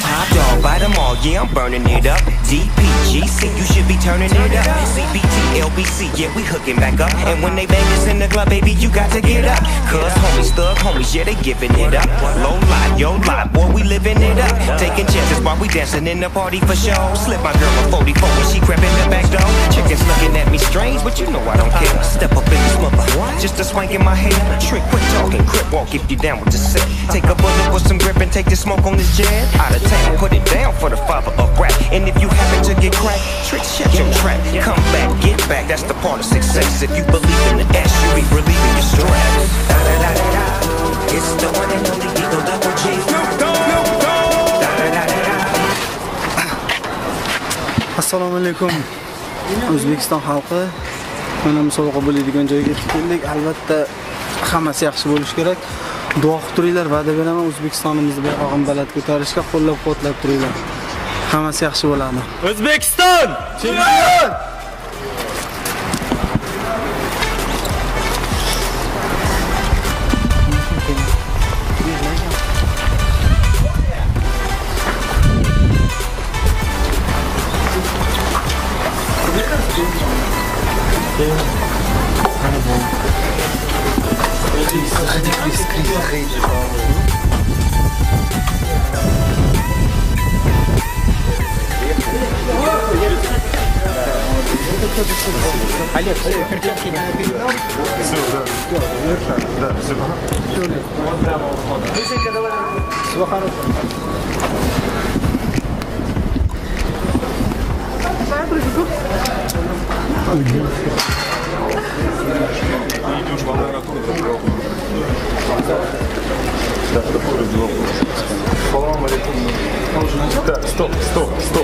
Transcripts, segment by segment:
Top dog, buy them all, yeah, I'm burning it up. DPGC, you should be turning it up. CBT, LBC, yeah, we hooking back up. And when they bang us in the club, baby, you got to get up. Cuz homies, thug homies, yeah, they giving it up. Low lie, yo lie, boy, we living it up. Taking chances while we dancing in the party for show. Slip my girl a 44 when she crept the back door. Chickens looking at me strange, but you know I don't care. Step up in this mother, just a swank in my hair. Trick, crip walk if you down with the set. Take a bullet with some grip and take the smoke on this jet. Out of town, put it down for the father of rap. And if you happen to get cracked, trick, shut your trap. Come back, get back, that's the part of success. If you believe in the S, you be relieving your stress. It's the one and only Eagle Double G. Da da. assalomu alaykum o'zbekiston xalqi mana musobaqa bo'ladigan joyga yetib keldik albatta hammasi yaxshi bo'lishi kerak. Duo qilib turinglar va'da beraman o'zbekistonimizni bayrog'ini baland ko'tarishga qo'llab quvvatlab turinglar. Hammasi yaxshi bo'ladi. O'zbekiston! Салам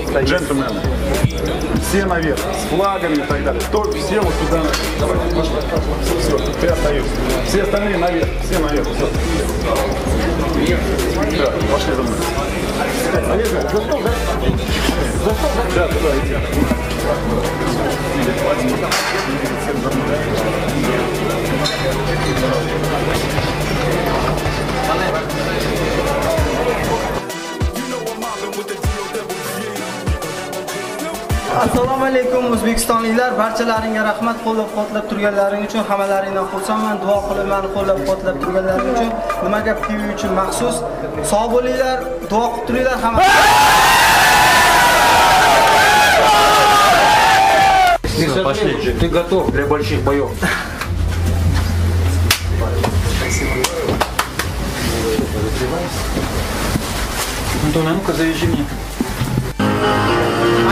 стоп, джентльмены. Все наверх, с флагами и так далее. Только все вот туда. Давай, все, ты остаешься. Все остальные наверх, все наверх. Все. Да, пошли за мной. За стол, да? За стол, да? Да, туда иди. Assalomu alaykum o'zbekistonliklar. Barchalaringga rahmat. Qo'llab quvvatlab turganlaring uchun hammalaringdan xursandman. Duo qilaman qo'llab quvvatlab turganlaring uchun. Nima gap tv uchun? Maxsus. Sog' bo'linglar duo qilib turinglar hamma. Ты готов? Для больших боев? Антон, а ну-ка завяжи мне.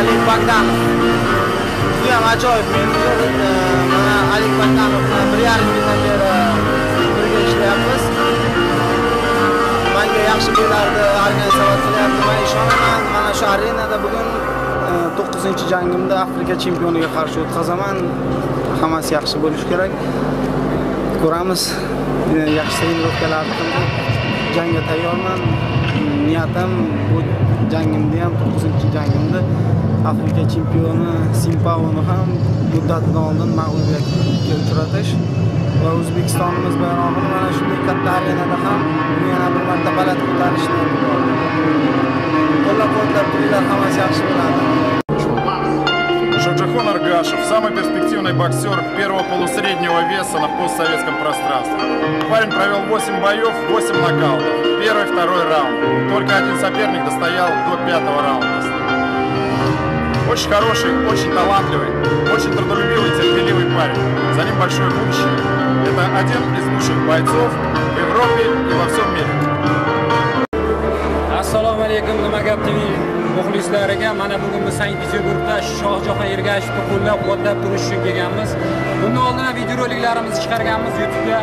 Alik bagdanov judayam ajoyib menejer e, mana alik bagdanov bilan bir yarim yildan beri birga ishlayapmiz manga yaxshi bo'lardi organizatsiya qilyapti man ishonaman mana shu arenada bugun e, 9-jangimda afrika chempioniga qarshi e o'tkazaman hammasi yaxshi bo'lishi kerak ko'ramiz yaxshi e, trenirovkalarni qildim jangga tayyorman niyatim bu jangimda ham 9-jangimda afrika chempioni simpauni ham muddatidan oldin mag'lubiyatga uchratish va o'zbekistonimiz bayrog'ini mana shunday katta arenada ham yana bir marta baland ko'tarishni qo'llab quvvatlab turinglar hammasi yaxshi bo'ladi Шаджахон Аргашев, самый перспективный боксер первого полусреднего веса на постсоветском пространстве. Парень провел 8 боев, 8 нокаутов. Первый, второй раунд. Только один соперник достоял до пятого раунда. Очень хороший, очень талантливый, очень трудолюбивый, терпеливый парень. За ним большое будущее. Это один из лучших бойцов в Европе и во всем мире. alaykum nima gap tv muxlislariga mana bugun biz sankt peterburgda shohjahon ergashevni qo'llab quvvatlab turish uchun kelganmiz. Bundan oldin ham videoroliklarimizni chiqarganmiz youtubega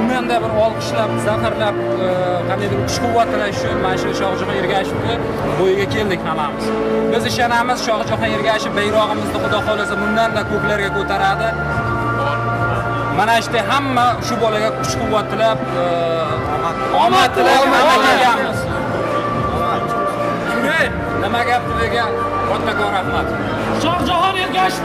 undanda bir olqishlab zafarlab e, qandaydir kuch quvvatlash uchun mana shu shohjahon ergashevni bo'yiga keldik hammamiz. Biz ishonamiz shohjahon ergashev bayrog'imizni xudo xohlasa bundanda ko'klarga ko'taradi. Mana işte hamma shu bolaga kuch quvvat tilab e, omad tilab kelganmiz nima gap degan kattakon rahmat Shohjahon Ergashev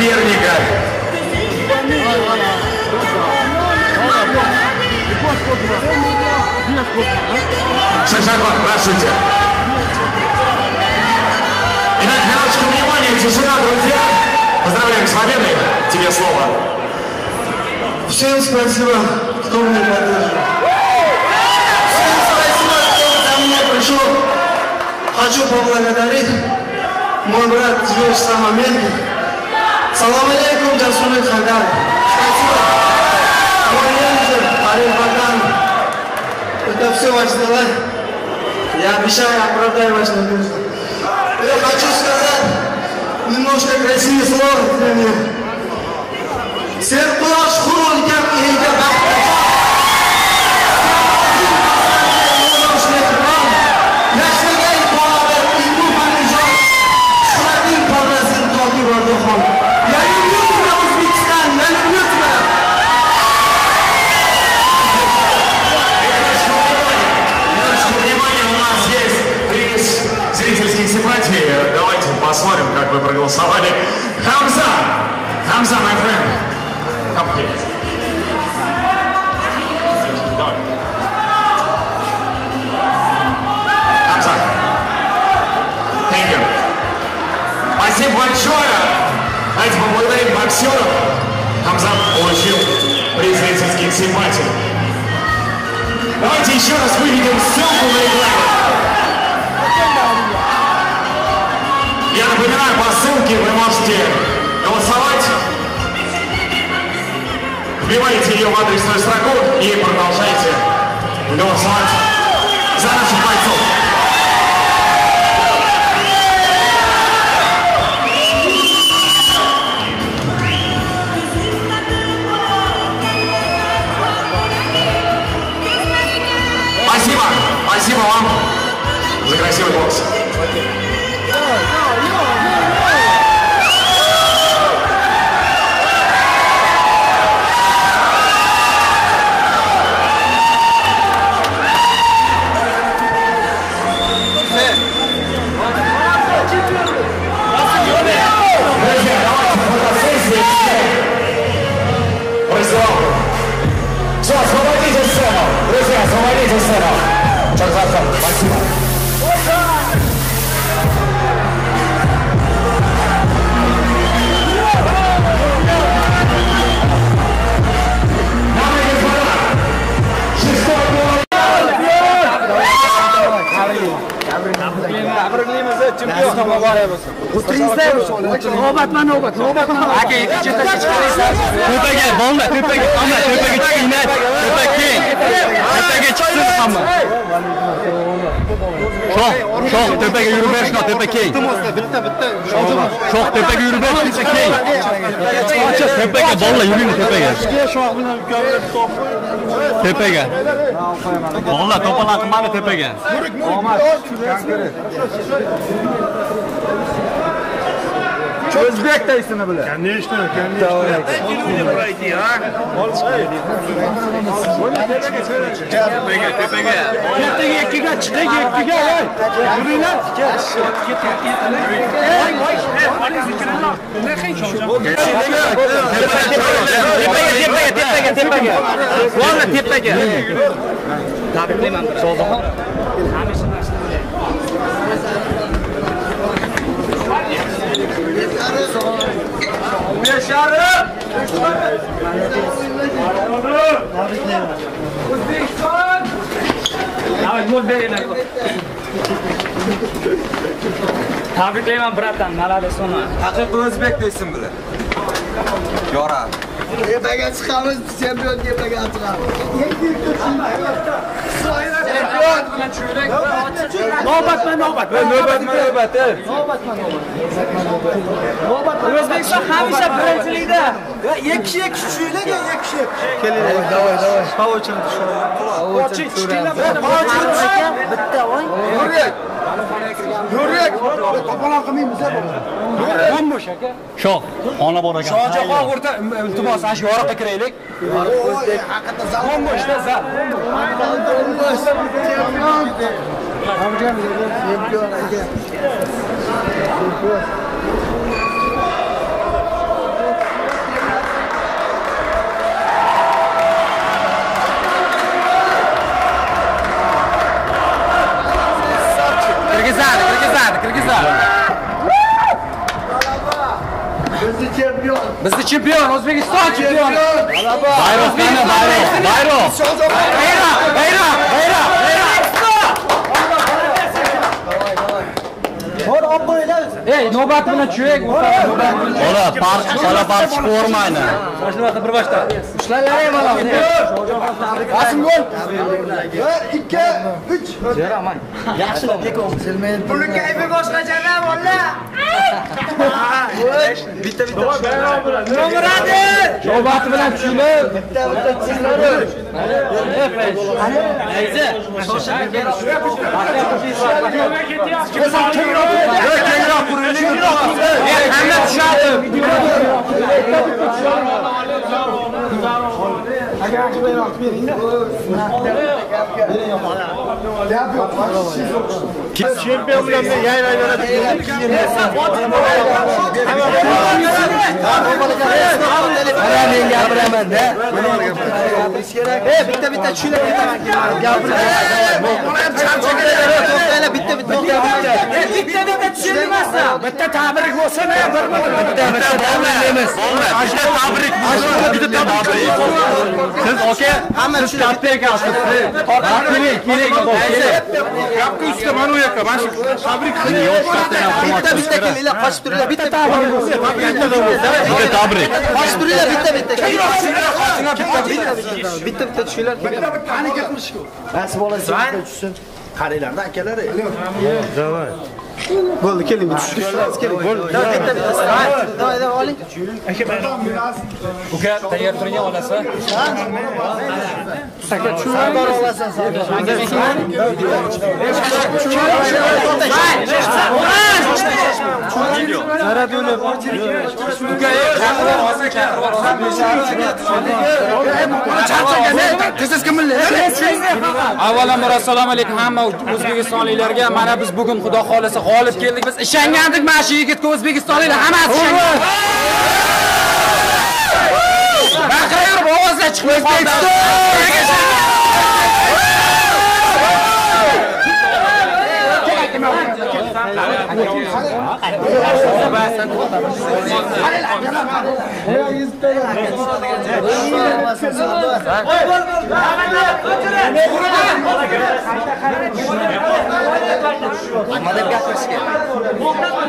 соперника. Шишаков, здравствуйте. Итак, минуточку внимания, тишина, друзья. Поздравляем с победой. Тебе слово. Всем спасибо, кто меня поддерживает. Всем спасибо, кто ко мне пришел. Хочу поблагодарить мой брат Звезд Самоменник. Салам алейкум, Джасуны Хадар. Спасибо. Ариф Бакан. Это все ваши дела. Я обещаю, оправдаю ваш надежду. Я хочу сказать немножко красивые слова для меня. Serquyosh qurilgan elga baxt как вы проголосовали. Хамза! Хамза, my friend. Come here. Давай. Хамза. Thank you. Спасибо большое. Давайте поблагодарим боксеров. Хамза получил приз зрительских симпатий. Давайте еще раз выведем ссылку на экране. Я напоминаю, по ссылке вы можете голосовать. Вбивайте ее в адресную строку и продолжайте голосовать за наших бойцов. Спасибо, спасибо вам за красивый бокс. Utriste, nobat ma nobat, nobat ma nobat. Aka, ikkinchi Tepaga, bo'ldi, tepaga, hamma tepaga chiqinglar. Tepa keng. Tepaga chiqsin hamma. Shoh, shoh tepaga yurib berish, tepa keng. Bitta, bitta. Shoh tepaga yurib berish, tepa keng. Ochiq tepaga bo'ldi, yuring tepaga. Shoh bilan ukamni top. Tepaga. Bo'ldi, topalar qilmadi tepaga. Murik, murik. Omad. O'zbek daysini bular. Tepaga, tepaga. Ertaga ikkiga chiqdik, ikkiga voy. Yuringlar. Tepaga, tepaga, tepaga. Bolla tepaga. Tabriklayman. Shohjahon. Tabriklayman bratan, молодец so'na Haqiqiy o'zbek deysin bular. Yoradi. Tepaga chiqamiz, chempion tepaga chiqamiz. Navbatma navbat. Navbatma navbat. O'zbekiston hamisha birinchilikda. Ikki ikki tushinglarga, ikki kishi. Keling, давай, давай. Pavochini tushiramiz. Bitta voy. Yurak. Yurak. To'polon Hamma shaka. Shoh, ona boragan. Shohjahon o'rta iltimos, ana shu yoriqqa kiraylik. Haqiqatda zal. Hamma ishda zal. Hamjam chempion aka. Chempion, O'zbekiston chempioni. Bayroq qani, bayroq, bayroq. Bayroq, bayroq, bayroq, bayroq. Ey, navbat bilan cho'yak. Bola, parch, bola parch ko'rmaydi. ikki uch buni kayfi boshqachada bola Bitta bitta. Nomuradi! Navbat bilan tushinglar. Bitta bitta tushinglar. Nayza, shoshilib kel. Kengroq quraylik. Hamma tushadi. Agar aql beringlar. Gap yo'q. Gap yo'q. Siz o'qishing yaylayveradi. mana men gapiramanda bitta bitta tushunib to'xtanglar bitta bitta bitta bitta tushunmasdan Bitta tabrik bo'lsa ne? Bitta bitta tabrik. Bitta tabrik. Bitta tabrik. Siz aka, Hamma siz katta ekansiz. Keling, keling. Gapga usta mana yoqqa. Mana shu tabrik katta bitta bitta kelinglar qochib turinglar bitta bitta Bitta tabrik. qochib turinglar bitta bitta bitta bitta tushinglar nasib bo'lsa bitta tushsin qaranglarda akalari bo'ldi keling tushishimiz kerak bo'ldi bitta bitta davay davay oling Uka tayyor turgan olasa. sardor olasan sardor Avvalambor assalomu alaykum hamma o'zbekistonliklarga. Mana biz bugun xudo xolisa g'olib keldik. Biz ishongandik mana shu yigitga o'zbekistonliklar hammasi ishongan. Baqiraverib ovozlar chiqib nimalar gapirish kerak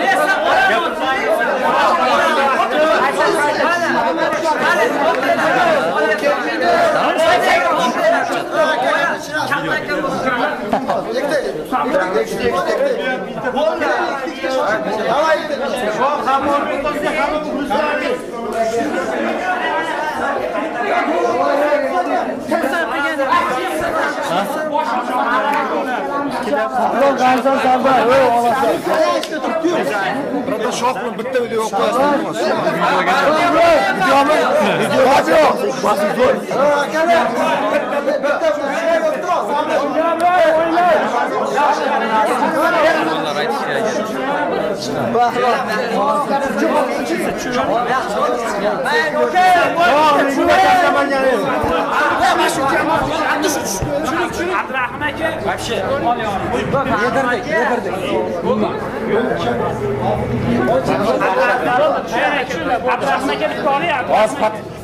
Ulan Gansan sanda. Yo olasın. Burada şok mu? Bitti video yok. Video mu? Video mu? Basın zor. Aka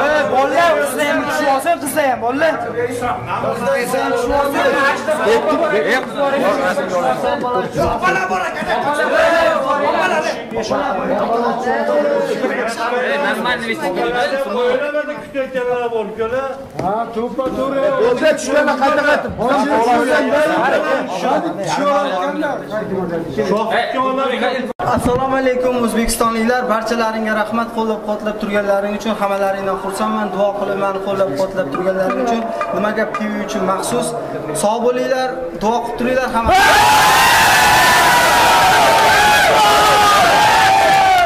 o'zimizni bizlarida tushirib olasizlar Bolalar qizlar ham tushib olsin, qizlar ham bolalar. Qizlar ham tushib Assalomu alaykum o'zbekistonliklar, barchalaringga rahmat qo'llab-quvvatlab turganlaring uchun, hammalaringdan xursandman. Duo qilaman qo'llab-quvvatlab turganlaring uchun. Nima gap TV uchun maxsus. Sog' bo'linglar, duo qilib turinglar hamma.